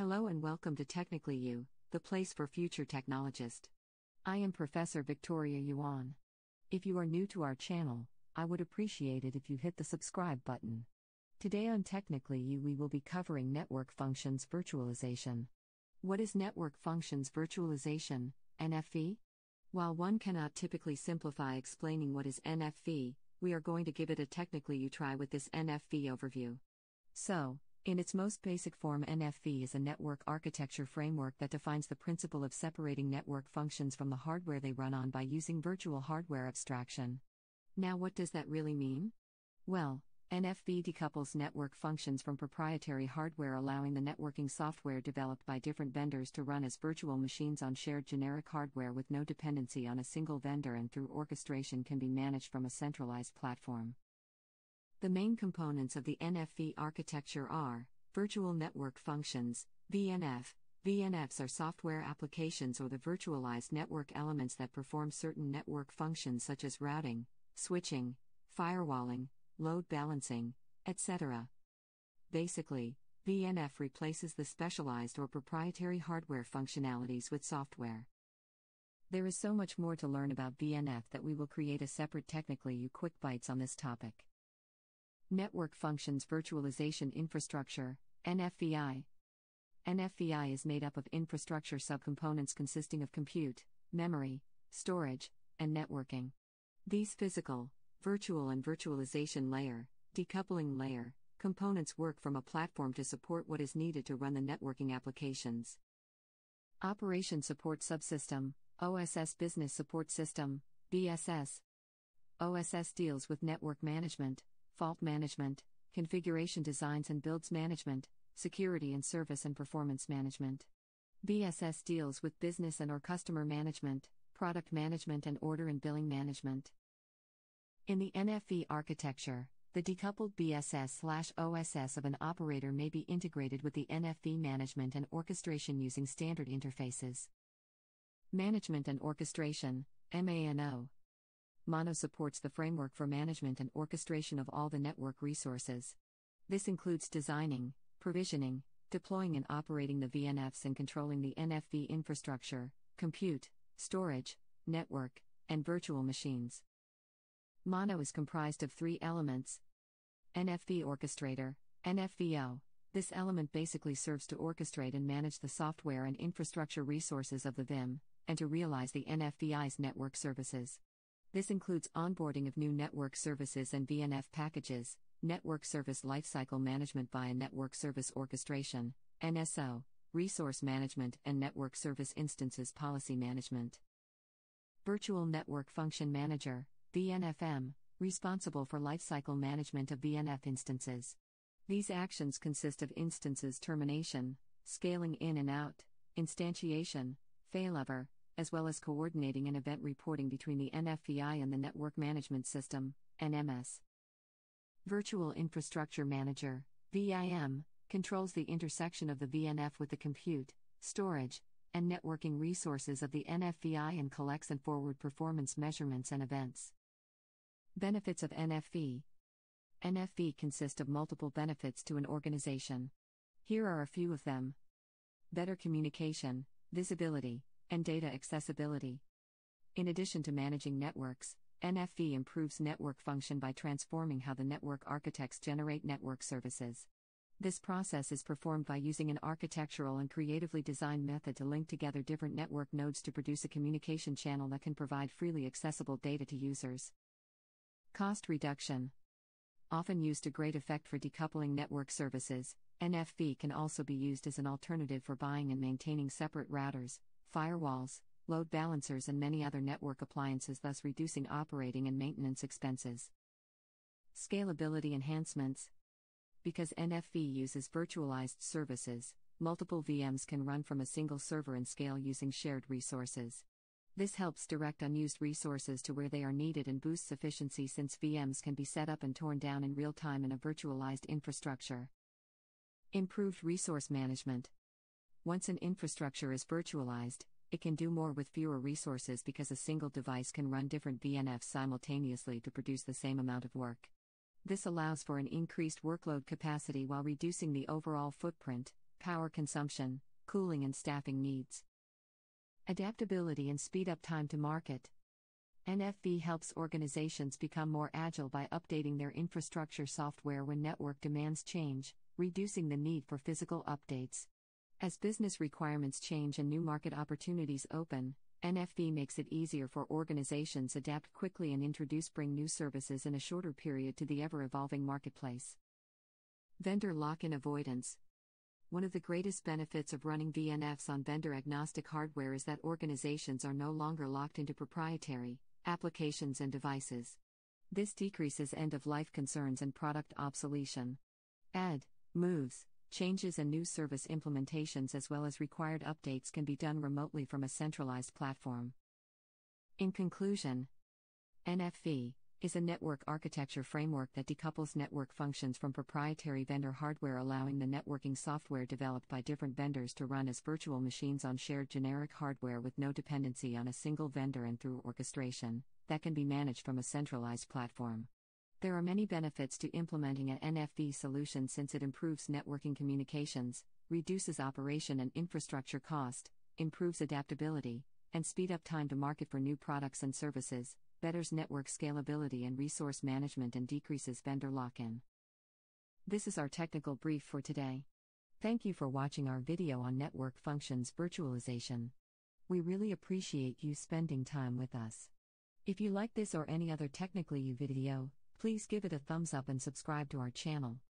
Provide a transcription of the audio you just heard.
Hello and welcome to Technically U, the place for future technologist. I am Professor Victoria Yuan. If you are new to our channel, I would appreciate it if you hit the subscribe button. Today on Technically U, we will be covering Network Functions Virtualization. What is Network Functions Virtualization, NFV? While one cannot typically simplify explaining what is NFV, we are going to give it a Technically U try with this NFV overview. So, in its most basic form, NFV is a network architecture framework that defines the principle of separating network functions from the hardware they run on by using virtual hardware abstraction. Now, what does that really mean? Well, NFV decouples network functions from proprietary hardware, allowing the networking software developed by different vendors to run as virtual machines on shared generic hardware with no dependency on a single vendor and through orchestration can be managed from a centralized platform. The main components of the NFV architecture are Virtual Network Functions, VNF. VNFs are software applications or the virtualized network elements that perform certain network functions such as routing, switching, firewalling, load balancing, etc. Basically, VNF replaces the specialized or proprietary hardware functionalities with software. There is so much more to learn about VNF that we will create a separate Technically U quick bites on this topic. Network Functions Virtualization Infrastructure, NFVI. NFVI is made up of infrastructure subcomponents consisting of compute, memory, storage, and networking. These physical, virtual, and virtualization layer, decoupling layer, components work from a platform to support what is needed to run the networking applications. Operation Support Subsystem, OSS Business Support System, BSS. OSS deals with network management, fault management, configuration designs and builds management, security and service and performance management. BSS deals with business and or customer management, product management and order and billing management. In the NFV architecture, the decoupled BSS/OSS of an operator may be integrated with the NFV management and orchestration using standard interfaces. Management and orchestration, MANO. MANO supports the framework for management and orchestration of all the network resources. This includes designing, provisioning, deploying and operating the VNFs and controlling the NFV infrastructure, compute, storage, network, and virtual machines. MANO is comprised of three elements NFV Orchestrator, NFVO. This element basically serves to orchestrate and manage the software and infrastructure resources of the VIM, and to realize the NFVI's network services. This includes onboarding of new network services and VNF packages, network service lifecycle management via network service orchestration, NSO, resource management, and network service instances policy management. Virtual Network Function Manager, VNFM, responsible for lifecycle management of VNF instances. These actions consist of instances termination, scaling in and out, instantiation, failover, as well as coordinating and event reporting between the NFVI and the Network Management System, NMS. Virtual Infrastructure Manager, VIM, controls the intersection of the VNF with the compute, storage, and networking resources of the NFVI and collects and forward performance measurements and events. Benefits of NFV NFV consist of multiple benefits to an organization. Here are a few of them better communication, visibility, and data accessibility. In addition to managing networks, NFV improves network function by transforming how the network architects generate network services. This process is performed by using an architectural and creatively designed method to link together different network nodes to produce a communication channel that can provide freely accessible data to users. Cost reduction. Often used to great effect for decoupling network services, NFV can also be used as an alternative for buying and maintaining separate routers, firewalls, load balancers, and many other network appliances, thus reducing operating and maintenance expenses. Scalability enhancements. Because NFV uses virtualized services, multiple VMs can run from a single server and scale using shared resources. This helps direct unused resources to where they are needed and boosts efficiency since VMs can be set up and torn down in real time in a virtualized infrastructure. Improved resource management. Once an infrastructure is virtualized, it can do more with fewer resources because a single device can run different VNFs simultaneously to produce the same amount of work. This allows for an increased workload capacity while reducing the overall footprint, power consumption, cooling, and staffing needs. Adaptability and speed up time to market. NFV helps organizations become more agile by updating their infrastructure software when network demands change, reducing the need for physical updates. As business requirements change and new market opportunities open, NFV makes it easier for organizations adapt quickly and introduce bring new services in a shorter period to the ever evolving marketplace. Vendor lock-in avoidance. One of the greatest benefits of running VNFs on vendor agnostic hardware is that organizations are no longer locked into proprietary applications and devices. This decreases end of life concerns and product obsolescence. Add, moves, changes, and new service implementations, as well as required updates, can be done remotely from a centralized platform. In conclusion, NFV is a network architecture framework that decouples network functions from proprietary vendor hardware, allowing the networking software developed by different vendors to run as virtual machines on shared generic hardware with no dependency on a single vendor and through orchestration that can be managed from a centralized platform. There are many benefits to implementing an NFV solution since it improves networking communications, reduces operation and infrastructure cost, improves adaptability, and speed up time to market for new products and services, betters network scalability and resource management, and decreases vendor lock in. This is our technical brief for today. Thank you for watching our video on network functions virtualization. We really appreciate you spending time with us. If you like this or any other technically U video, please give it a thumbs up and subscribe to our channel.